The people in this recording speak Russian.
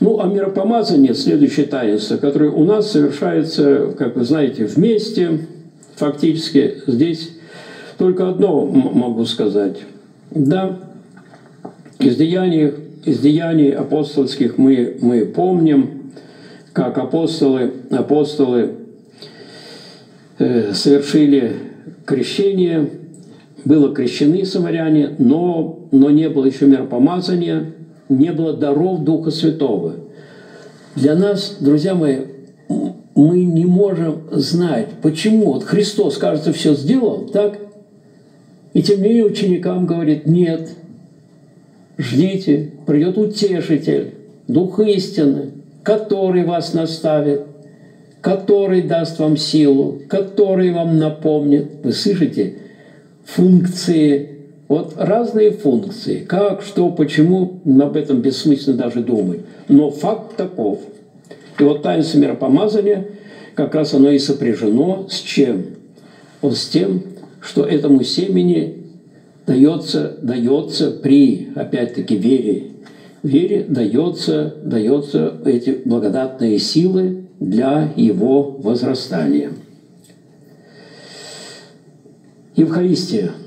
Ну, а миропомазание – следующее таинство, которое у нас совершается, как вы знаете, вместе, фактически. Здесь только одно могу сказать. Да, из деяний, из деяний апостольских мы, мы помним, как апостолы, апостолы э, совершили крещение, было крещены самаряне, но, но не было еще миропомазания, не было даров Духа Святого. Для нас, друзья мои, мы не можем знать, почему. Вот Христос, кажется, все сделал, так? И тем не менее ученикам говорит, нет, ждите, придет утешитель, Дух истины, который вас наставит, который даст вам силу, который вам напомнит. Вы слышите? Функции, вот разные функции. Как, что, почему, об этом бессмысленно даже думать. Но факт таков. И вот таинство миропомазания, как раз оно и сопряжено с чем? Вот с тем, что этому семени дается, дается при, опять-таки, вере. Вере дается, дается эти благодатные силы для его возрастания. Евхаристия –